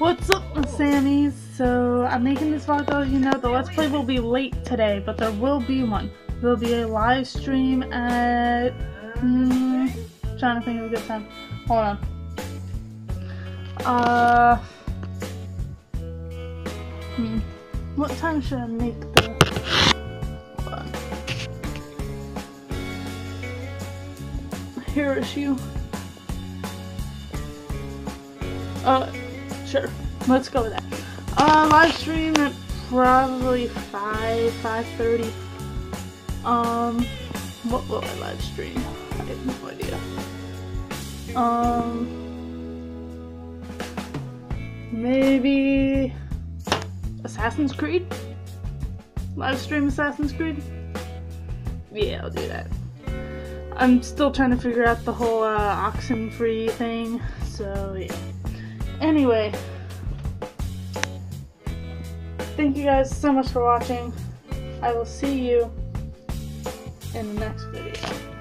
What's up, Sammys? So, I'm making this vlog though, you know, the Let's Play will be late today, but there will be one. There'll be a live stream at... Hmm, trying to think of a good time. Hold on. Uh... Hmm. What time should I make the... Here is you. Uh, sure. Let's go with that. Uh, live stream at probably 5, 5.30. Um, what will I live stream? I have no idea. Um, maybe Assassin's Creed? Live stream Assassin's Creed? Yeah, I'll do that. I'm still trying to figure out the whole uh, Oxenfree thing, so yeah. Anyway, thank you guys so much for watching. I will see you in the next video.